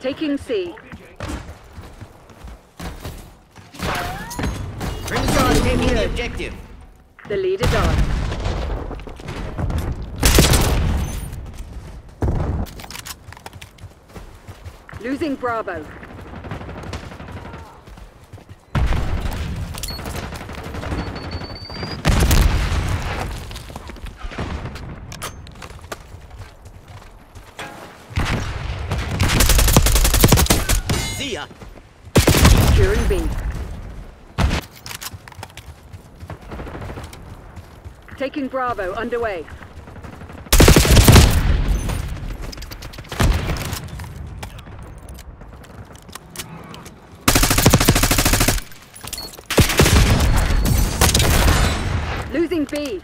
Taking C. Friendly soldier taking the objective. The lead is on. Losing Bravo. See ya. Securing B. Taking Bravo underway. Losing B.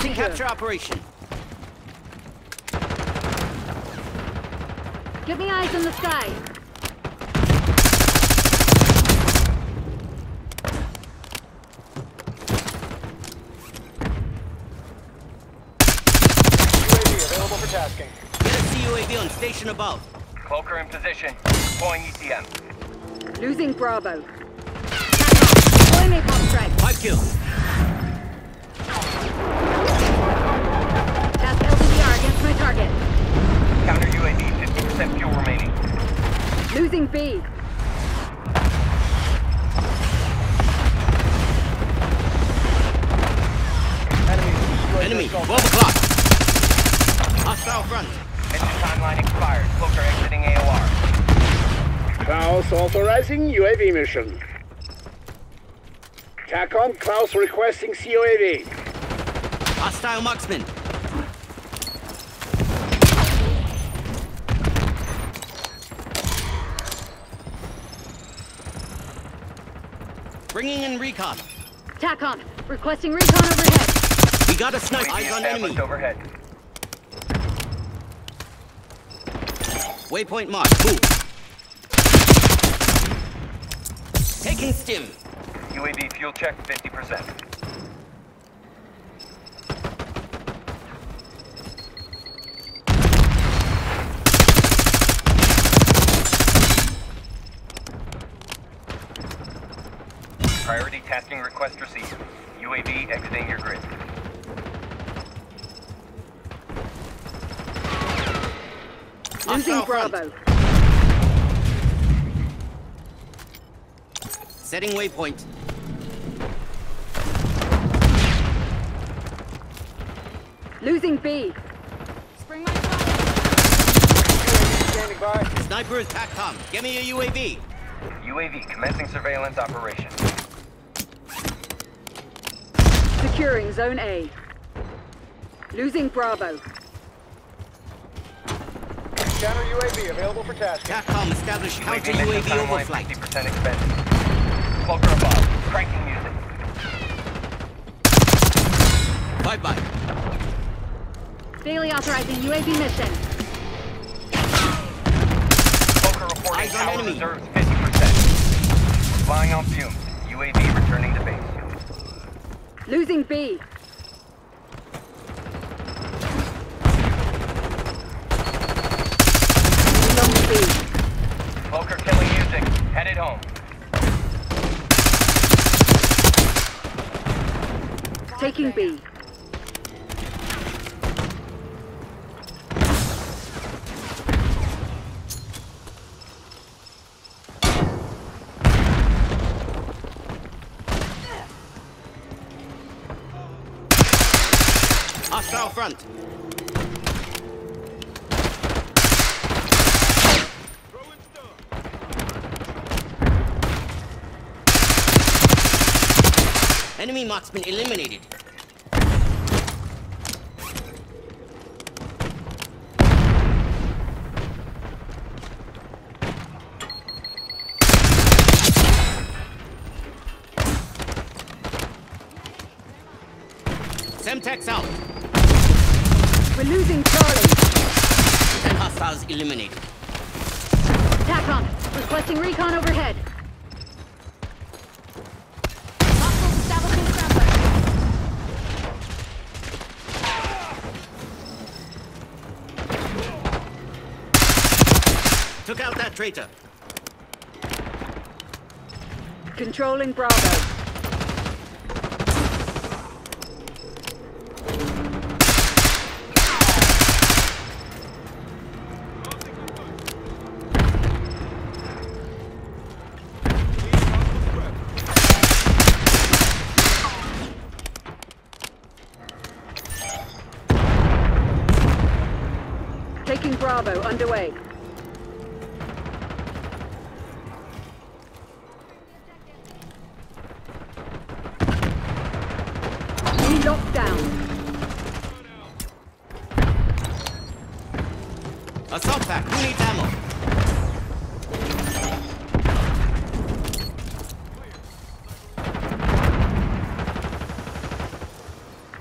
Commencing capture operation. Get me eyes on the sky. UAV available for tasking. Get a CUAV on station above. Cloaker in position. Deploying ECM. Losing Bravo. Deploy napalm strike. Five kills. percent fuel remaining. Losing B. Enemy, 12 o'clock. Hostile front. Engine timeline expired. Folks are exiting AOR. Klaus authorizing UAV mission. TACOM, Klaus requesting CUAV. Hostile marksman. Bringing in recon. TACOM, requesting recon overhead. We got a sniper. Eyes on enemy. overhead. Waypoint mark. Move. Taking stim. UAV fuel check, 50%. Priority tasking request received. UAV exiting your grid. Losing Bravo. Setting waypoint. Losing B. Spring my standing by. Sniper is TACCOM. Give me a UAV. UAV commencing surveillance operation. Securing Zone A. Losing Bravo. Counter UAV available for tasking. TACCOM establish counter UAV mission timeline, overflight. 50% expended. Cloaker above. Cranking music. Bye-bye. Daily authorizing UAV mission. Cloaker reporting Eyes on enemy. reserves 50%. Flying on fumes. Losing B. Cloaker killing music. Headed home. Taking B. Hostile front. Enemy marksman eliminated. Semtex out. We're losing Charlie. And hostiles eliminated. TACOM, requesting recon overhead. Took out that traitor. Controlling Bravo. Taking Bravo underway. Locked down. Assault pack. Who needs ammo?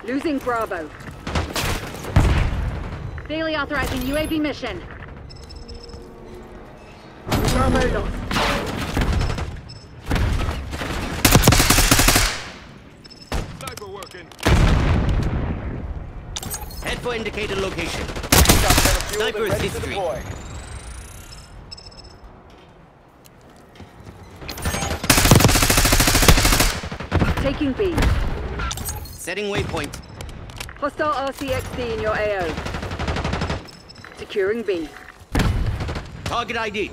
Losing Bravo. Daily authorizing UAV mission. Bravo lost. Head for indicated location. Got better fuel Sniper is history. Taking B. Setting waypoint. Hostile RCXD in your AO. Securing B. Target ID.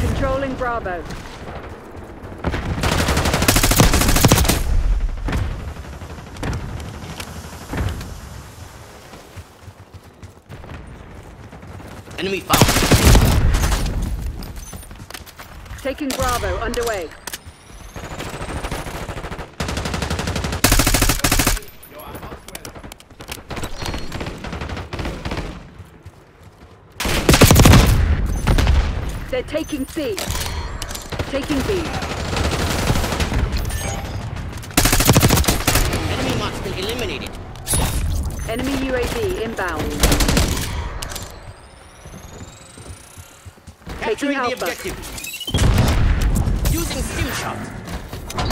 Controlling Bravo. Enemy found. Taking Bravo underway. They're taking C. Taking B. Enemy marksman eliminated. Enemy UAV inbound. Capturing the Alpha. objective. Using stim shot.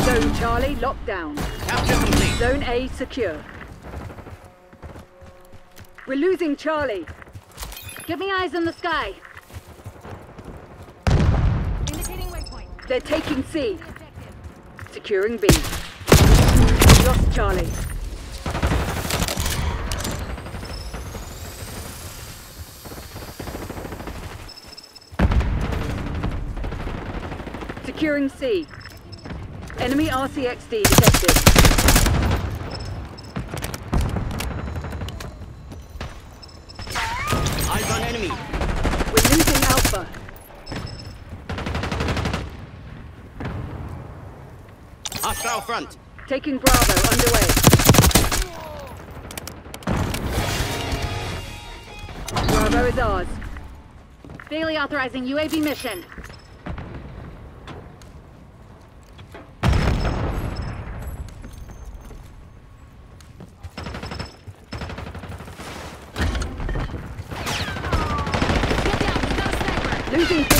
Zone Charlie locked down. Capture complete. Zone A secure. We're losing Charlie. Give me eyes in the sky. Indicating waypoint. They're taking C. Securing B. Lost Charlie. Securing C. Enemy RCXD detected. Eyes on enemy. We're losing Alpha. Hostile front. Taking Bravo underway. Bravo is ours. Daily authorizing UAV mission. Get down, we got a sniper. Losing B.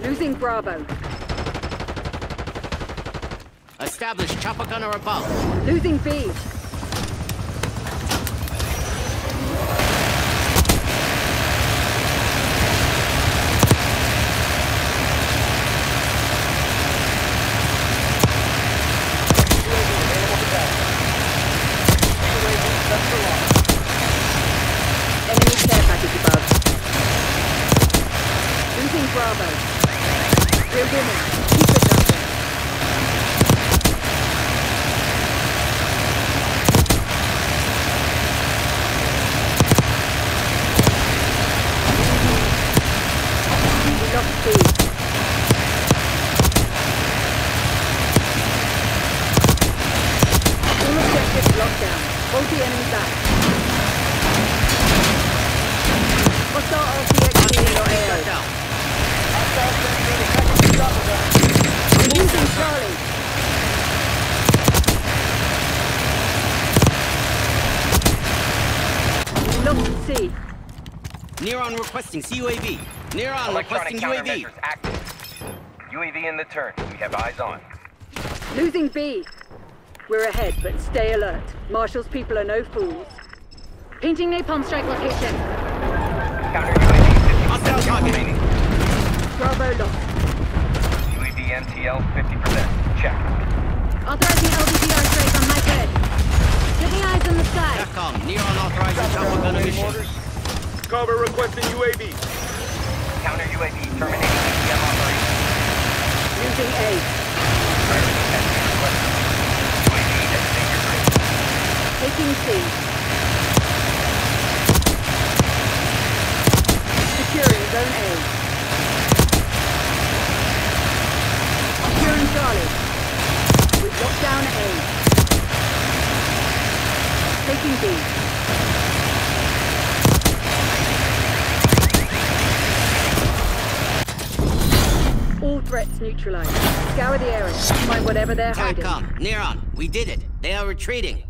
Losing Bravo. Establish chopper gunner above. Losing B. Enemy care package above. Losing Bravo. They're women. Keep it down there. Enough food. All objectives locked down. Hold the enemy back. Hostile RCXD in your AO. Hostile transmitting effective chopper gun. Losing Charlie. Lost C. Neron requesting CUAV. Neron Electronic requesting UAV. countermeasures active. UAV in the turn. We have eyes on. Losing B. We're ahead, but stay alert. Marshall's people are no fools. Painting napalm strike location. Counter UAV Hostile target. Bravo lost. UAV MTL 50%. Check. Authorizing LBDR strike on my head. Give me eyes in the sky. TACCOM. Neron authorizing Chopper chopper gun gunner mission. orders. Cover requesting UAV. Counter UAV terminating ATM operation. Losing A. Priority testing requested. UAV exiting your bridge. Taking C. Securing Zone A. Securing Charlie. We've down A. Taking B. All threats neutralized. Scour the area. Find whatever they're hiding. TACCOM. Neron. We did it. They are retreating.